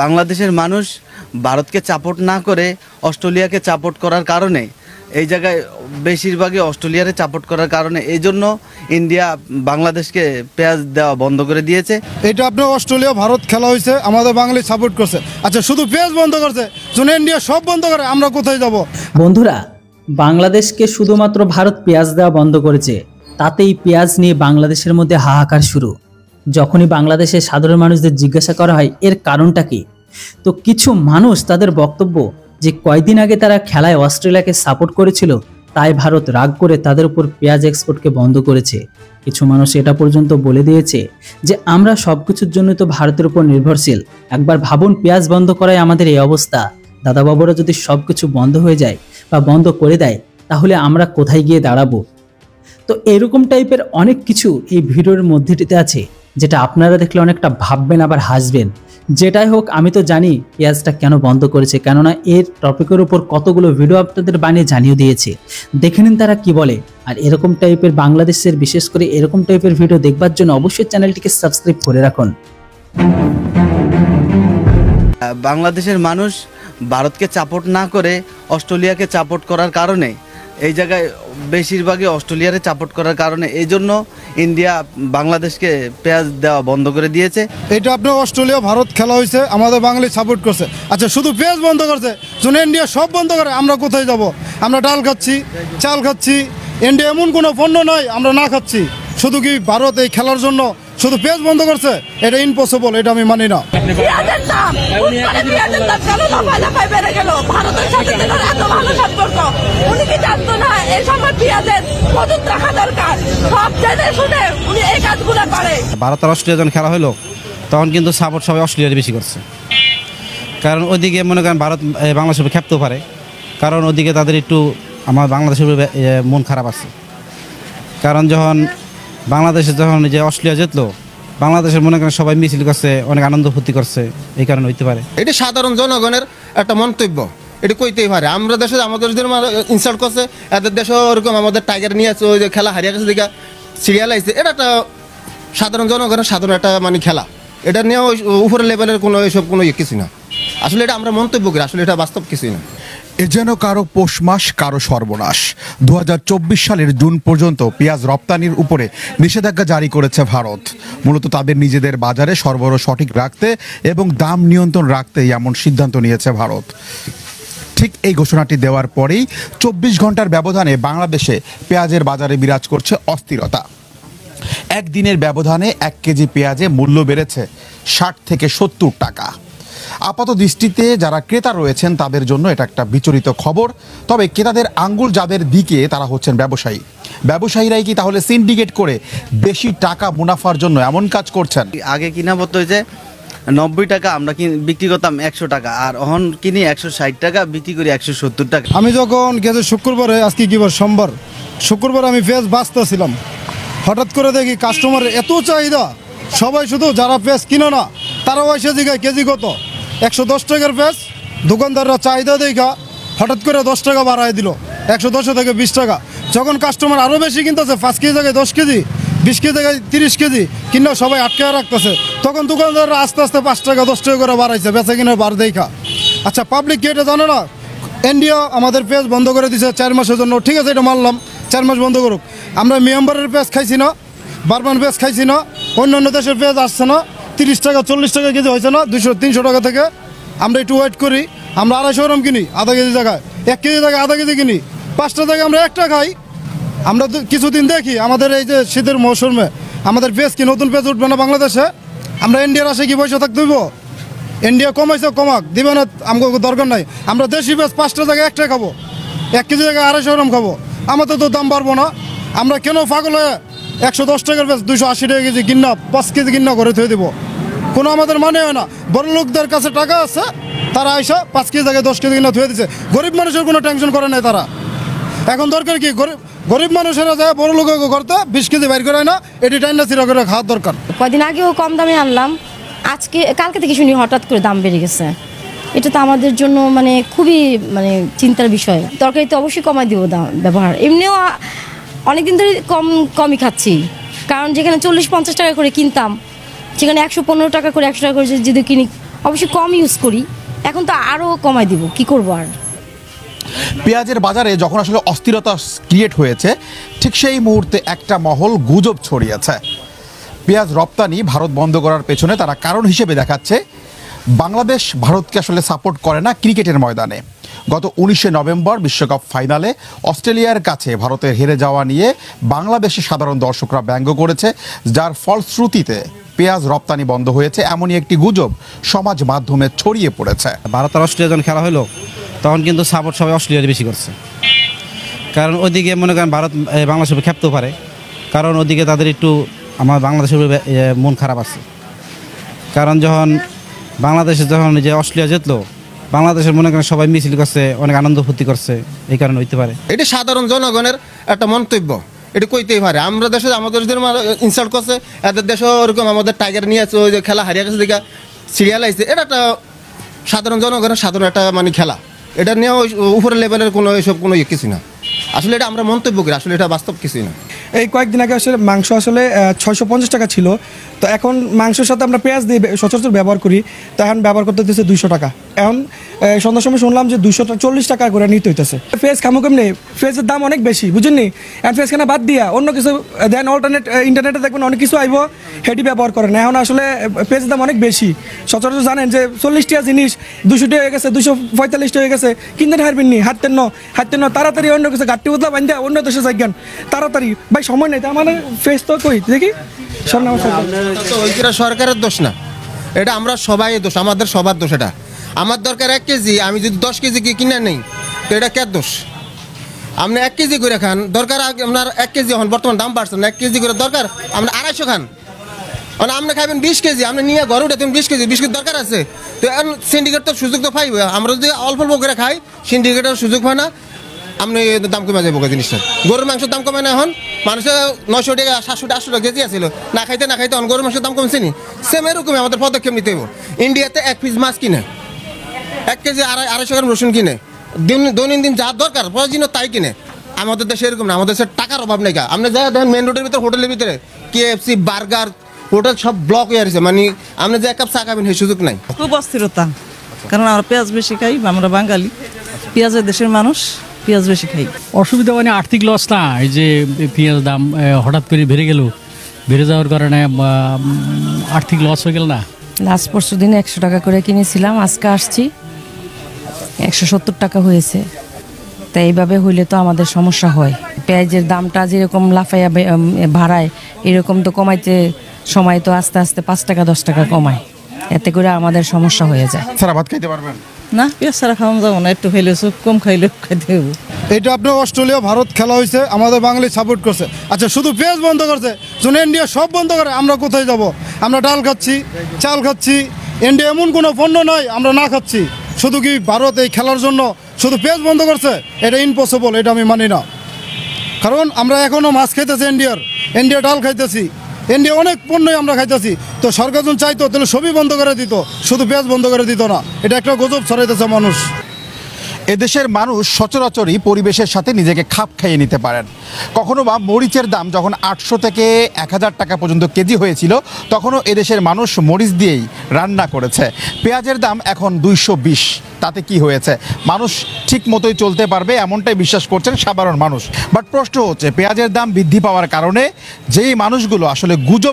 বাংলাদেশের মানুষ ভারতকে চাপোর্ট না করে অস্ট্রেলিয়াকে চাপোর্ট করার কারণে এই জায়গায় বেশিরভাগই অস্ট্রেলিয়ারে চাপোর্ট করার কারণে এই জন্য ইন্ডিয়া বাংলাদেশকে পেঁয়াজ দেওয়া বন্ধ করে দিয়েছে। এটা আপনার অস্ট্রেলিয়া ভারত খেলা হয়েছে আমাদের বাঙালি সাপোর্ট করছে। আচ্ছা শুধু পেঁয়াজ বন্ধ করছে শুনে ইন্ডিয়া সব বন্ধ করে আমরা কোথায় যাব? বন্ধুরা বাংলাদেশকে শুধুমাত্র ভারত পেঁয়াজ দেওয়া বন্ধ করেছে তাতেই পেঁয়াজ নিয়ে বাংলাদেশের মধ্যে হাহাকার শুরু। যখনই বাংলাদেশের সাধারণ মানুষদের জিজ্ঞাসা করা হয়, এর কারণটা কি? তো কিছু মানুষ তাদের বক্তব্য যে কয়দিন আগে তারা খেলায় অস্ট্রেলিয়াকে সাপোর্ট করেছিল, তাই ভারত রাগ করে তাদের উপর পেঁয়াজ এক্সপোর্টকে বন্ধ করেছে। কিছু মানুষ এটা পর্যন্ত বলে দিয়েছে যে, আমরা সব কিছুর জন্য তো ভারতের উপর নির্ভরশীল। একবার ভাবুন, পেঁয়াজ বন্ধ করায় আমাদের এই অবস্থা। দাদাবাবুরা যদি সব কিছু বন্ধ হয়ে যায় বা বন্ধ করে দেয়, তাহলে আমরা কোথায় গিয়ে দাঁড়াবো? তো এরকম টাইপের অনেক কিছু এই ভিডিওর মধ্যেটিতে আছে। যেটা আপনারা দেখলে অনেকটা ভাববেন, আবার হাসবেন। যেটাই হোক, আমি তো জানি ইয়াজটা কেন বন্ধ করেছে, কেননা এর টপিকের উপর কতগুলো ভিডিও আপনাদের বানিয়ে জানিয়ে দিয়েছে। দেখে নিন তারা কি বলে। আর এরকম টাইপের বাংলাদেশের, বিশেষ করে এরকম টাইপের ভিডিও দেখবার জন্য অবশ্যই চ্যানেলটিকে সাবস্ক্রাইব করে রাখুন। বাংলাদেশের মানুষ ভারতকে চাপোর্ট না করে অস্ট্রেলিয়াকে চাপোর্ট করার কারণে, এই জায়গায় বেশিরভাগই অস্ট্রেলিয়ারে চাপোর্ট করার কারণে, এই জন্য ইন্ডিয়া বাংলাদেশকে পেঁয়াজ দেওয়া বন্ধ করে দিয়েছে। এটা আপনার অস্ট্রেলিয়া, ভারত খেলা হয়েছে, আমাদের বাঙালি সাপোর্ট করছে। আচ্ছা শুধু পেঁয়াজ বন্ধ করছে শুনে ইন্ডিয়া সব বন্ধ করে, আমরা কোথায় যাব? আমরা ডাল খাচ্ছি, চাল খাচ্ছি, ইন্ডিয়া এমন কোনো পণ্য নয়, আমরা না খাচ্ছি। শুধু কি ভারত এই খেলার জন্য শুধু পেজ বন্ধ করছে এটা ইম্পসিবল এটা আমি মানি না। ভারত আর অস্ট্রেলিয়া যখন খেলা হলো তখন কিন্তু সাপোর্ট সবাই অস্ট্রেলিয়ার বেশি করছে। কারণ ওইদিকে মনে করেন ভারত বাংলাদেশের খেপতেও পারে। কারণ ওদিকে তাদের একটু আমার বাংলাদেশের উপরে মন খারাপ আছে। কারণ যখন বাংলাদেশে যখন যে অস্ট্রেলিয়া জিতলো, বাংলাদেশের মনে করেন সবাই মিছিল করছে, অনেক আনন্দ ফুর্তি করছে, এই কারণে হইতে পারে। এটি সাধারণ জনগণের একটা মন্তব্য। এটি কইতেই পারে। আমরা দেশে আমাদের ইনসাল্ট করছে, এদের দেশে ওরকম আমাদের টাইগার নিয়ে আছে, ওই যে খেলা হারিয়ে গেছে দিকে সিরিয়াল আইছে। এটা একটা সাধারণ জনগণের সাধারণ একটা মানে খেলা। এটা নিয়ে উপরের লেভেলের কোনো এসব কোনো ইয়ে কিছু না। আসলে এটা আমরা মন্তব্য করি, আসলে এটা বাস্তব কিছুই না। এ যেন কারও পৌষ মাস, কারও সর্বনাশ। দু হাজার চব্বিশ সালের জুন পর্যন্ত পেঁয়াজ রপ্তানির উপরে নিষেধাজ্ঞা জারি করেছে ভারত। মূলত তাদের নিজেদের বাজারে সরবরাহ সঠিক রাখতে এবং দাম নিয়ন্ত্রণ রাখতে এমন সিদ্ধান্ত নিয়েছে ভারত। ঠিক এই ঘোষণাটি দেওয়ার পরেই চব্বিশ ঘণ্টার ব্যবধানে বাংলাদেশে পেঁয়াজের বাজারে বিরাজ করছে অস্থিরতা। একদিনের ব্যবধানে এক কেজি পেঁয়াজে মূল্য বেড়েছে ষাট থেকে সত্তর টাকা। আপাত দৃষ্টিতে যারা ক্রেতা রয়েছেন তাদের জন্য এটা একটা বিচলিত খবর। তবে ক্রেতাদের আঙ্গুল যাদের দিকে তারা হচ্ছেন ব্যবসায়ী। ব্যবসায়ীরাই কি তাহলে সিন্ডিকেট করে বেশি টাকা মুনাফার জন্য এমন কাজ করছেন? আগে কিনা পড়তে হয়েছে নব্বই টাকা আমরা কিন- বিক্রি করতাম একশো টাকা আর অহন কিনি একশো ষাট টাকা বিক্রি করি একশো সত্তর টাকা। আমি যখন গেছে শুক্রবারে আজকে কি বার সোমবার শুক্রবার আমি পেঁয়াজ বাঁচতেছিলাম। হঠাৎ করে দেখি কাস্টমারের এত চাহিদা সবাই শুধু যারা পেঁয়াজ কিনে না তারাও এসে জিগায় কেজি কত। একশো দশ টাকার পেঁয়াজ দোকানদাররা চাহিদা দেখা, হঠাৎ করে দশ টাকা বাড়ায় দিল। একশো দশ থেকে বিশ টাকা। যখন কাস্টমার আরও বেশি কিনতেছে, পাঁচ কেজি জায়গায় দশ কেজি, বিশ কেজি জায়গায় তিরিশ কেজি, কিনা সবাই আটকে রাখতেছে। তখন দোকানদাররা আস্তে আস্তে পাঁচ টাকা, দশ টাকা করে বাড়াইছে, বেচা কিনে বার দেখা। আচ্ছা পাবলিক কি এটা জানে না? ইন্ডিয়া আমাদের পেজ বন্ধ করে দিছে চার মাসের জন্য। ঠিক আছে, এটা মানলাম। চার মাস বন্ধ করুক। আমরা মিয়ানমারের পেজ খাইছি না বারমান পেজ খাইছি না, অন্যান্য দেশের পেজ আসছে না। তিরিশ টাকা, চল্লিশ টাকা কেজি হয়েছে না? দুশো তিনশো টাকা থেকে। আমরা একটু ওয়েট করি। আমরা আড়াইশো গ্রাম কিনি আধা কেজি জায়গায়। এক কেজি জায়গায় আধা কেজি কিনি। পাঁচটা জায়গায় আমরা একটা খাই। আমরা কিছুদিন দেখি আমাদের এই যে শীতের মৌসুমে আমাদের পেজ কি নতুন পেজ উঠবে না বাংলাদেশে? আমরা ইন্ডিয়ার আসে কি পয়সা থাকতে হইব? ইন্ডিয়া কমাইছে, কমাক। দিবে না আমাকে দরকার নাই। আমরা দেশি পেঁয়াজ পাঁচটা জায়গায় একটা খাব। এক কেজি জায়গায় আড়াইশো গ্রাম খাব। আমাদের তো দাম বাড়বো না। আমরা কেন পাগল হয়ে একশো দশ টাকার পেঁয়াজ দুশো আশি টাকা কেজি কিনা পাঁচ কেজি কিনা করে থয়ে দেবো। কোনো আমাদের মানে হয় না। বড় লোকদের কাছে টাকা আছে, তারা আইসা পাঁচ কেজি জায়গায় দশ কেজি কিনা থুয়ে দিচ্ছে গরিব মানুষের কোনো টেনশন করে নাই তারা। এখন দরকার কি? গরিব গরিব মানুষেরা যায়, বড় লোক করতে বিশ কেজি বাইর করে না, এটি টাইনা সিরা করে খাওয়ার দরকার। কয়দিন আগেও কম দামে আনলাম। আজকে, কালকে থেকে শুনি হঠাৎ করে দাম বেড়ে গেছে। এটা তো আমাদের জন্য মানে খুবই মানে চিন্তার বিষয়। তরকারিতে অবশ্যই কমাই দিব দাম, ব্যবহার। এমনিও অনেকদিন ধরে কম, কমই খাচ্ছি। কারণ যেখানে চল্লিশ, পঞ্চাশ টাকা করে কিনতাম, সেখানে একশো পনেরো টাকা করে, একশো টাকা করে যদি কিনি অবশ্যই কম ইউজ করি। এখন তো আরও কমাই দিব, কি করব আর? পেঁয়াজের বাজারে যখন আসলে অস্থিরতা ক্রিয়েট হয়েছে, ঠিক সেই মুহূর্তে একটা মহল গুজব ছড়িয়েছে। পেঁয়াজ রপ্তানি ভারত বন্ধ করার পেছনে তারা কারণ হিসেবে দেখাচ্ছে, বাংলাদেশ ভারতকে আসলে সাপোর্ট করে না ক্রিকেটের ময়দানে। গত উনিশে নভেম্বর বিশ্বকাপ ফাইনালে অস্ট্রেলিয়ার কাছে ভারতের হেরে যাওয়া নিয়ে বাংলাদেশের সাধারণ দর্শকরা ব্যঙ্গ করেছে যার ফলশ্রুতিতে পেঁয়াজ রপ্তানি বন্ধ হয়েছে। এমনই একটি গুজব সমাজ মাধ্যমে ছড়িয়ে পড়েছে। ভারত আর অস্ট্রেলিয়া যখন খেলা হলো তখন কিন্তু সাপোর্ট সবাই অস্ট্রেলিয়ার বেশি করছে। কারণ ওদিকে মনে করেন ভারত এ, বাংলাদেশের খেপতেও পারে। কারণ ওদিকে তাদের একটু আমার বাংলাদেশের মন খারাপ আছে। কারণ যখন বাংলাদেশে যখন যে অস্ট্রেলিয়া জিতলো বাংলাদেশের মনে করেন সবাই মিছিল করছে, অনেক আনন্দ ফুর্তি করছে, এই কারণে হইতে পারে। এটা সাধারণ জনগণের একটা মন্তব্য। এটা কইতেই পারে। আমরা দেশে, আমাদের ইনসাল্ট করছে, এদের দেশে ওরকম আমাদের টাইগার নিয়ে আছে, ওই যে খেলা হারিয়ে গেছে দেখা সিরিয়াল আইছে। এটা একটা সাধারণ জনগণের সাধারণ একটা মানে খেলা। এটা নিয়ে উপরের লেভেলের কোনো এসব কোনো ইয়ে কিছু না। আসলে এটা আমরা মন্তব্য করি, আসলে এটা বাস্তব কিছুই না। এই কয়েকদিন আগে আসলে মাংস আসলে ছয়শো পঞ্চাশ টাকা ছিল। তো এখন মাংসের সাথে আমরা পেঁয়াজ দিয়ে সচরাচর ব্যবহার করি। তো এখন ব্যবহার করতে হতেছে দুইশো টাকা। এখন সন্ধ্যার সময় শুনলাম যে দুইশো চল্লিশ টাকা করে নিতে হইতেছে। পেঁয়াজ খামো কেমনি? পেঁয়াজের দাম অনেক বেশি বুঝেননি এখন পেঁয়াজ খানা বাদ দিয়া অন্য কিছু দেন অল্টারনেট ইন্টারনেটে দেখবেন অনেক কিছু আইব হেঁটি ব্যবহার করেন। এখন আসলে পেঁয়াজের দাম অনেক বেশি। সচরাচর জানেন যে চল্লিশ টাকা জিনিস দুশো টাকা হয়ে গেছে দুশো পঁয়তাল্লিশ টাকা হয়ে গেছে, কিনতে হারবেন নি? হাঁটতেন ন হাঁটতেন ন, তাড়াতাড়ি অন্য কিছু গাড়ি বদলা বান্ধা অন্য দেশে যাইগান তাড়াতাড়ি। ভাই, সময় নেই, তার মানে ফেস তো কই, দেখি। সরকারের দোষ না। এটা আমরা সবাই দোষ, আমাদের সবার দোষ এটা। আমার দরকার এক কেজি, আমি যদি দশ কেজি কি কিনে নেই, তো এটা কে দোষ? আপনি এক কেজি করে খান, দরকার আপনার এক কেজি এখন বর্তমান দাম বাড়ছে না, এক কেজি করে দরকার, আপনি আড়াইশো খান। মানে আপনি খাবেন বিশ কেজি, আপনি নিয়ে ঘরে উঠে তুমি বিশ কেজি বিশ কেজি দরকার আছে। তো সিন্ডিকেট তো সুযোগ তো পাইবে আমরা যদি অল্প অল্প করে খাই সিন্ডিকেটের সুযোগ হয় না। আপনি দাম কমে যাব জিনিসটা। গরুর মাংসের দাম কমে না এখন? মানুষের নয়শো টাকা, সাতশো আটশো টাকা কেজি আছিল। না খাইতে না খাইতে এখন গরুর মাংসের দাম কমছে নি? সেম এরকমই আমাদের পদক্ষেপ নিতে হইব। ইন্ডিয়াতে এক পিস মাছ কিনে। এক কেজি আড়াই আড়াইশো গ্রাম রসুন কিনে। দিন দৈনন্দিন যা দরকার, প্রয়োজনীয় তাই কিনে। আমাদের দেশে এরকম না, আমাদের দেশে টাকার অভাব নেই। আপনি যা দেখেন মেন রোডের ভিতরে হোটেলের ভিতরে কেএফসি বার্গার হোটেল সব ব্লক হয়ে আছে মানে আপনি যে এক কাপ চা খাবেন, সেই সুযোগ নাই। খুব অস্থিরতা। কারণ আমরা পেঁয়াজ বেশি খাই, আমরা বাঙালি। পেঁয়াজের দেশের মানুষ। পেঁয়াজ বেশি খাই। অসুবিধা মানে আর্থিক লস না এই যে পেঁয়াজ দাম হঠাৎ করে বেড়ে গেল বেড়ে যাওয়ার কারণে আর্থিক লস হয়ে গেল না? লাস্ট পরশু দিন একশো টাকা করে কিনেছিলাম আজকে আসছি একশো সত্তর টাকা হয়েছে। তা এইভাবে হইলে তো আমাদের সমস্যা হয়। পেঁয়াজের দামটা যেরকম লাফাইয়া ভাড়ায় এরকম তো কমাইতে সময় তো আস্তে আস্তে পাঁচ টাকা দশ টাকা কমায়। এতে করে আমাদের সমস্যা হয়ে যায়। সারা ভাত খাইতে পারবেন? না? পেঁয়াজ ছাড়া খাওয়া যাব না একটু খাইলে সুপ কম খাইলে খাইতে হইব এটা আপনার অস্ট্রেলিয়া ভারত খেলা হয়েছে আমাদের বাঙালি সাপোর্ট করছে। আচ্ছা শুধু পেঁয়াজ বন্ধ করছে শুনে ইন্ডিয়া সব বন্ধ করে আমরা কোথায় যাব? আমরা ডাল খাচ্ছি চাল খাচ্ছি ইন্ডিয়া এমন কোনো পণ্য নয় আমরা না খাচ্ছি। শুধু কি ভারত এই খেলার জন্য শুধু পেঁয়াজ বন্ধ করছে? এটা ইম্পসিবল এটা আমি মানি না। কারণ আমরা এখনও মাছ খাইতেছি ইন্ডিয়ার ইন্ডিয়া ডাল খাইতেছি। ইন্ডিয়া অনেক পণ্যই আমরা খাইতেছি। তো সরকার যখন চাইতো, তাহলে সবই বন্ধ করে দিত, শুধু পেঁয়াজ বন্ধ করে দিত না। এটা একটা গজব ছড়াইতেছে মানুষ। এদেশের মানুষ সচরাচরই পরিবেশের সাথে নিজেকে খাপ খাইয়ে নিতে পারেন। কখনো বা মরিচের দাম যখন আটশো থেকে এক হাজার টাকা পর্যন্ত কেজি হয়েছিল, তখনও এদেশের মানুষ মরিচ দিয়েই রান্না করেছে। পেঁয়াজের দাম এখন দুইশো বিশ। তাতে কি হয়েছে? মানুষ ঠিক মতোই চলতে পারবে এমনটাই বিশ্বাস করছেন সাধারণ মানুষ। বাট প্রশ্ন হচ্ছে, পেঁয়াজের দাম বৃদ্ধি পাওয়ার কারণে যেই মানুষগুলো আসলে গুজব